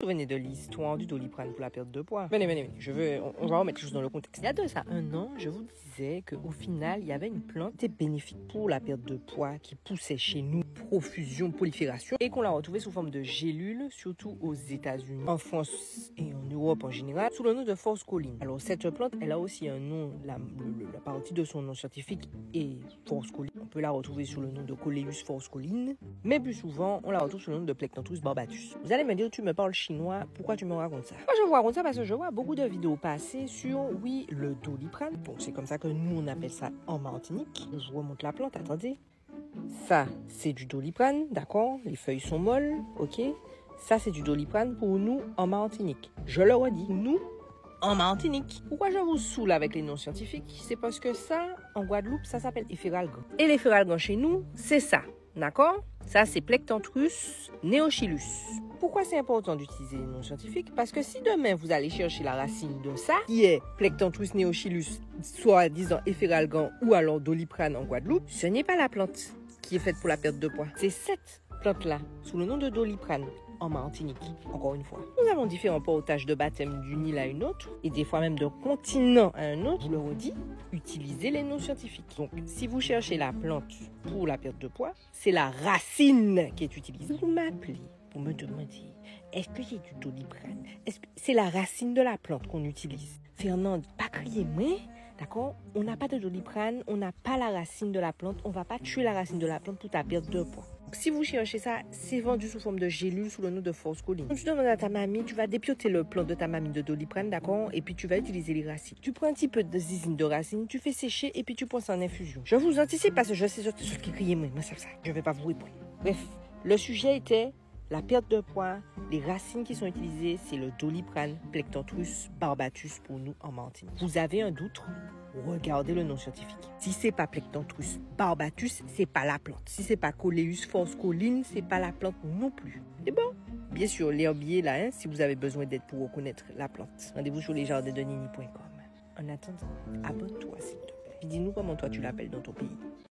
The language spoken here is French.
Souvenez de l'histoire du doliprane pour la perte de poids. Venez, venez, venez. Je veux, on, on va remettre les choses dans le contexte. Il y a de ça un an, je vous disais qu'au final, il y avait une plante qui était bénéfique pour la perte de poids qui poussait chez nous, profusion, prolifération, et qu'on l'a retrouvée sous forme de gélules, surtout aux États-Unis, en France et en Europe en général, sous le nom de force colline. Alors, cette plante, elle a aussi un nom, la, partie de son nom scientifique est force colline. On peut la retrouver sous le nom de Coleus force colline, mais plus souvent, on la retrouve sous le nom de Plectanthus barbatus. Vous allez me dire, tu me parles pourquoi tu me racontes ça? Moi, je vous raconte ça parce que je vois beaucoup de vidéos passer sur, oui, le doliprane. Bon, c'est comme ça que nous, on appelle ça en Martinique. Je vous remonte la plante, attendez. Ça, c'est du doliprane, d'accord? Les feuilles sont molles, ok? Ça, c'est du doliprane pour nous en Martinique. Je le redis, nous en Martinique. Pourquoi je vous saoule avec les noms scientifiques? C'est parce que ça, en Guadeloupe, ça s'appelle Éphégalgan. Et l'Éphégalgan chez nous, c'est ça, d'accord? Ça, c'est Plectanthus neochilus. Pourquoi c'est important d'utiliser les noms scientifiques Parce que si demain vous allez chercher la racine de ça, qui est Plectanthus neochilus, soit disant Éphégalgan ou alors Doliprane en Guadeloupe, ce n'est pas la plante qui est faite pour la perte de poids. C'est cette plante-là, sous le nom de Doliprane, en Martinique, encore une fois. Nous avons différents portages de baptême d'une île à une autre, et des fois même d'un continent à un autre. Je le redis, utilisez les noms scientifiques. Donc, si vous cherchez la plante pour la perte de poids, c'est la racine qui est utilisée. Vous m'appelez pour me demander, est-ce que c'est du doliprane c'est la racine de la plante qu'on utilise? Fernande, pas crier, mais D'accord? On n'a pas de doliprane, on n'a pas la racine de la plante, on va pas tuer la racine de la plante pour ta perte de poids. Donc, si vous cherchez ça, c'est vendu sous forme de gélule sous le nom de force colline. Quand tu demandes à ta mamie, tu vas dépioter le plant de ta mamie de doliprane, d'accord? Et puis tu vas utiliser les racines. Tu prends un petit peu de zizine de racines, tu fais sécher et puis tu prends ça en infusion. Je vous anticipe parce que je sais ce qui moi, moi, ça, ça. Je vais pas vous répondre. Bref, le sujet était la perte de poids, les racines qui sont utilisées, c'est le doliprane, Plectanthus barbatus pour nous en Martinique. Vous avez un doute? Regardez le nom scientifique. Si c'est pas Plectanthus barbatus, c'est pas la plante. Si c'est pas Coleus force colline, c'est pas la plante non plus. C'est bon Bien sûr, l'herbier là, hein, si vous avez besoin d'aide pour reconnaître la plante. Rendez-vous sur lesjardindenini.com. En attendant, abonne-toi s'il te plaît. Dis-nous comment toi tu l'appelles dans ton pays.